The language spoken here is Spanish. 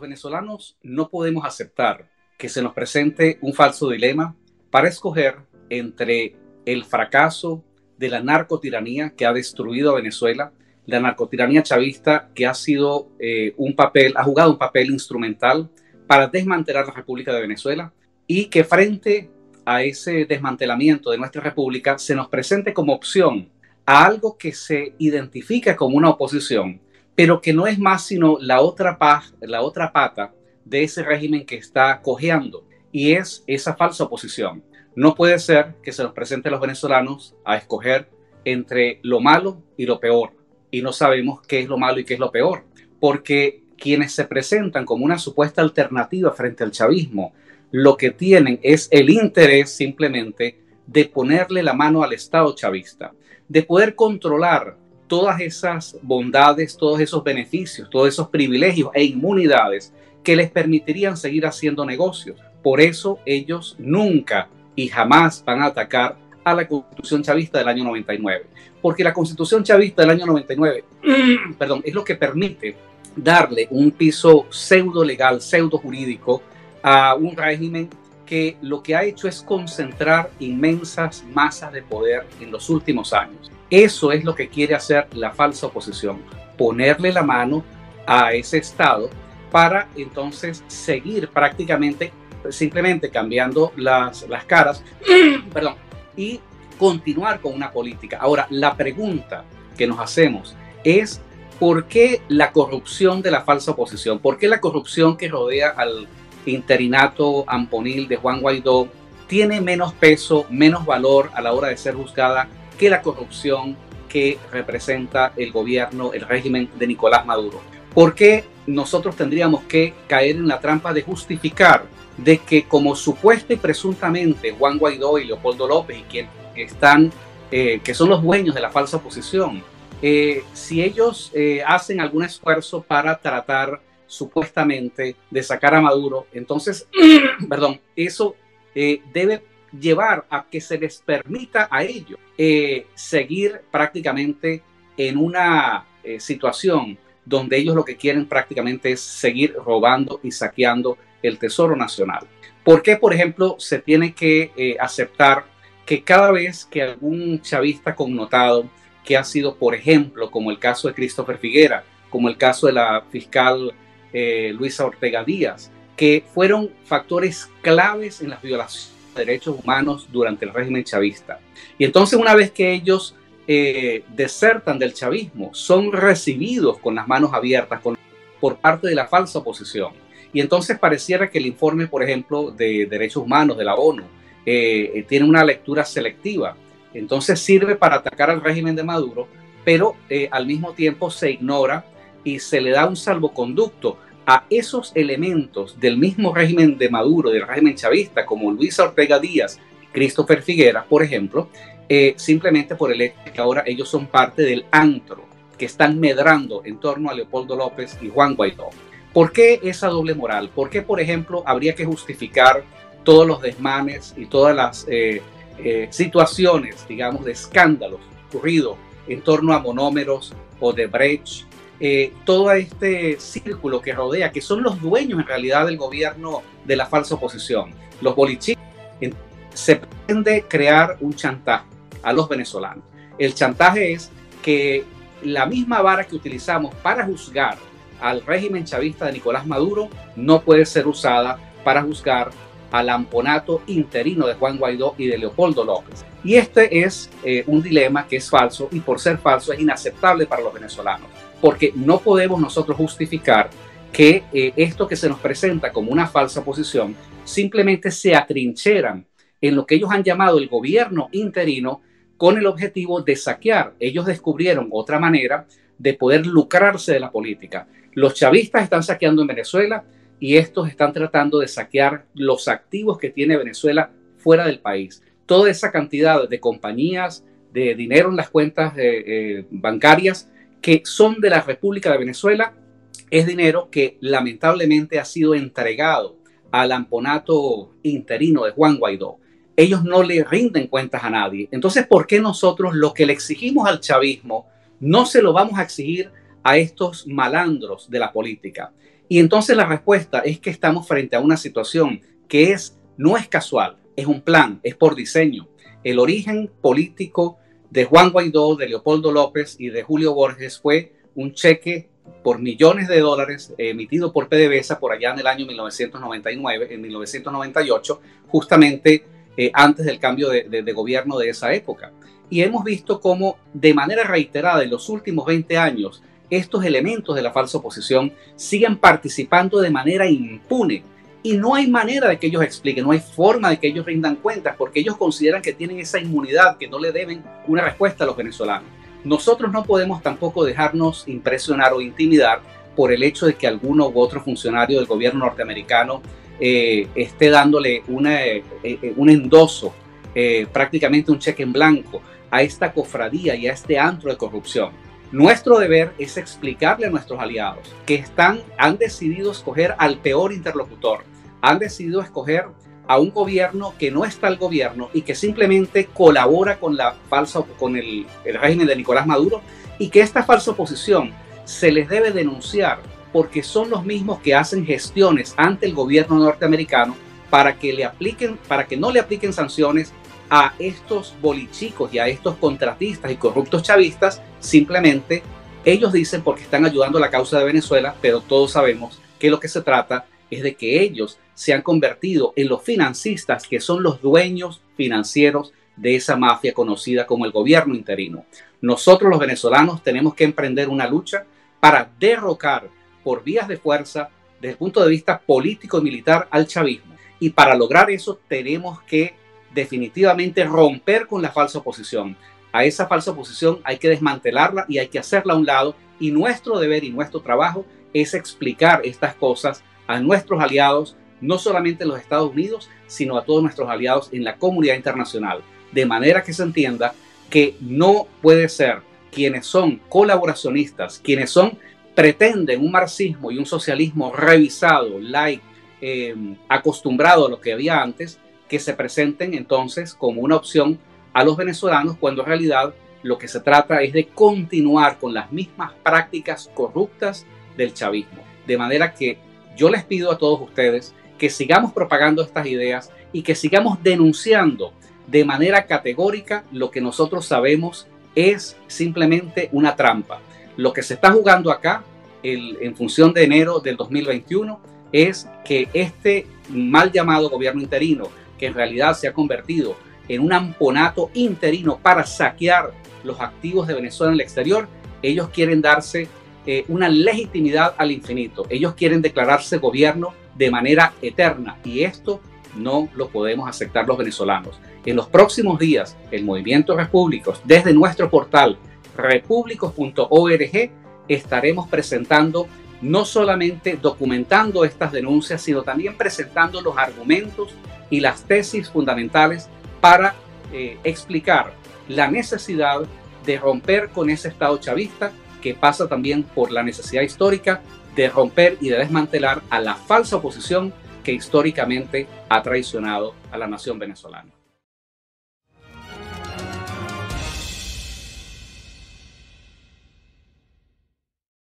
venezolanos no podemos aceptar que se nos presente un falso dilema para escoger entre el fracaso de la narcotiranía que ha destruido a Venezuela, la narcotiranía chavista que ha sido eh, un papel, ha jugado un papel instrumental para desmantelar la República de Venezuela y que frente a ese desmantelamiento de nuestra República se nos presente como opción a algo que se identifica como una oposición, pero que no es más sino la otra, la otra pata de ese régimen que está cojeando y es esa falsa oposición. No puede ser que se nos presente a los venezolanos a escoger entre lo malo y lo peor y no sabemos qué es lo malo y qué es lo peor, porque quienes se presentan como una supuesta alternativa frente al chavismo, lo que tienen es el interés simplemente de ponerle la mano al Estado chavista, de poder controlar todas esas bondades, todos esos beneficios, todos esos privilegios e inmunidades que les permitirían seguir haciendo negocios. Por eso ellos nunca y jamás van a atacar a la constitución chavista del año 99. Porque la constitución chavista del año 99, perdón, es lo que permite darle un piso pseudo legal, pseudo jurídico a un régimen que lo que ha hecho es concentrar inmensas masas de poder en los últimos años. Eso es lo que quiere hacer la falsa oposición, ponerle la mano a ese Estado para entonces seguir prácticamente, simplemente cambiando las, las caras, perdón, y continuar con una política. Ahora, la pregunta que nos hacemos es, ¿por qué la corrupción de la falsa oposición? ¿Por qué la corrupción que rodea al interinato amponil de Juan Guaidó tiene menos peso, menos valor a la hora de ser juzgada que la corrupción que representa el gobierno, el régimen de Nicolás Maduro? ¿Por qué nosotros tendríamos que caer en la trampa de justificar de que como supuesta y presuntamente Juan Guaidó y Leopoldo López y quien están, eh, que son los dueños de la falsa oposición, eh, si ellos eh, hacen algún esfuerzo para tratar supuestamente de sacar a Maduro, entonces, perdón, eso debe llevar a que se les permita a ellos seguir prácticamente en una situación donde ellos lo que quieren prácticamente es seguir robando y saqueando el Tesoro Nacional. ¿Por qué, por ejemplo, se tiene que eh, aceptar que cada vez que algún chavista connotado, que ha sido, por ejemplo, como el caso de Christopher Figuera, como el caso de la fiscal eh, Luisa Ortega Díaz, que fueron factores claves en las violaciones derechos humanos durante el régimen chavista. Y entonces una vez que ellos eh, desertan del chavismo, son recibidos con las manos abiertas por parte de la falsa oposición y entonces pareciera que el informe, por ejemplo, de derechos humanos de la ONU eh, eh, tiene una lectura selectiva. Entonces sirve para atacar al régimen de Maduro, pero al mismo tiempo se ignora y se le da un salvoconducto a esos elementos del mismo régimen de Maduro, del régimen chavista, como Luisa Ortega Díaz, Christopher Figuera, por ejemplo, simplemente por el hecho de que ahora ellos son parte del antro que están medrando en torno a Leopoldo López y Juan Guaidó. ¿Por qué esa doble moral? ¿Por qué, por ejemplo, habría que justificar todos los desmanes y todas las eh, eh, situaciones, digamos, de escándalos ocurridos en torno a monómeros o de Brecht? Eh, todo este círculo que rodea, que son los dueños en realidad del gobierno de la falsa oposición, los bolichitos, se pretende crear un chantaje a los venezolanos. El chantaje es que la misma vara que utilizamos para juzgar al régimen chavista de Nicolás Maduro no puede ser usada para juzgar al amponato interino de Juan Guaidó y de Leopoldo López. Y este es eh, un dilema que es falso y por ser falso es inaceptable para los venezolanos, porque no podemos nosotros justificar que eh, esto que se nos presenta como una falsa posición simplemente se atrincheran en lo que ellos han llamado el gobierno interino con el objetivo de saquear. Ellos descubrieron otra manera de poder lucrarse de la política. Los chavistas están saqueando en Venezuela y estos están tratando de saquear los activos que tiene Venezuela fuera del país. Toda esa cantidad de compañías, de dinero en las cuentas eh, eh, bancarias que son de la República de Venezuela, es dinero que lamentablemente ha sido entregado al amponato interino de Juan Guaidó. Ellos no le rinden cuentas a nadie. Entonces, ¿por qué nosotros lo que le exigimos al chavismo no se lo vamos a exigir a estos malandros de la política. Y entonces la respuesta es que estamos frente a una situación que es, no es casual, es un plan, es por diseño. El origen político de Juan Guaidó, de Leopoldo López y de Julio Borges fue un cheque por millones de dólares emitido por PDVSA por allá en el año 1999, en 1998, justamente eh, antes del cambio de, de, gobierno de esa época. Y hemos visto cómo de manera reiterada en los últimos 20 años estos elementos de la falsa oposición siguen participando de manera impune y no hay manera de que ellos expliquen, no hay forma de que ellos rindan cuentas, porque ellos consideran que tienen esa inmunidad, que no le deben una respuesta a los venezolanos. Nosotros no podemos tampoco dejarnos impresionar o intimidar por el hecho de que alguno u otro funcionario del gobierno norteamericano eh, esté dándole eh, eh, un endoso, prácticamente un cheque en blanco a esta cofradía y a este antro de corrupción. Nuestro deber es explicarle a nuestros aliados que están, han decidido escoger al peor interlocutor, han decidido escoger a un gobierno que no está al gobierno y que simplemente colabora con la falsa con el, el régimen de Nicolás Maduro y que esta falsa oposición se les debe denunciar porque son los mismos que hacen gestiones ante el gobierno norteamericano para que le apliquen, para que no le apliquen sanciones a estos bolichicos y a estos contratistas y corruptos chavistas, simplemente ellos dicen porque están ayudando a la causa de Venezuela, pero todos sabemos que lo que se trata es de que ellos se han convertido en los financistas que son los dueños financieros de esa mafia conocida como el gobierno interino. Nosotros los venezolanos tenemos que emprender una lucha para derrocar por vías de fuerza desde el punto de vista político y militar al chavismo. Y para lograr eso tenemos que definitivamente romper con la falsa oposición. A esa falsa oposición hay que desmantelarla y hay que hacerla a un lado. Y nuestro deber y nuestro trabajo es explicar estas cosas a nuestros aliados, no solamente en los Estados Unidos, sino a todos nuestros aliados en la comunidad internacional, de manera que se entienda que no puede ser quienes son colaboracionistas, quienes son pretenden un marxismo y un socialismo revisado, like, eh, acostumbrado a lo que había antes, que se presenten entonces como una opción a los venezolanos cuando en realidad lo que se trata es de continuar con las mismas prácticas corruptas del chavismo. De manera que yo les pido a todos ustedes que sigamos propagando estas ideas y que sigamos denunciando de manera categórica lo que nosotros sabemos es simplemente una trampa. Lo que se está jugando acá en función de enero del 2021 es que este mal llamado gobierno interino que en realidad se ha convertido en un amponato interino para saquear los activos de Venezuela en el exterior, ellos quieren darse eh, una legitimidad al infinito. Ellos quieren declararse gobierno de manera eterna y esto no lo podemos aceptar los venezolanos. En los próximos días, el Movimiento Repúblicos, desde nuestro portal repúblicos.org, estaremos presentando no solamente documentando estas denuncias, sino también presentando los argumentos y las tesis fundamentales para eh, explicar la necesidad de romper con ese Estado chavista que pasa también por la necesidad histórica de romper y de desmantelar a la falsa oposición que históricamente ha traicionado a la nación venezolana.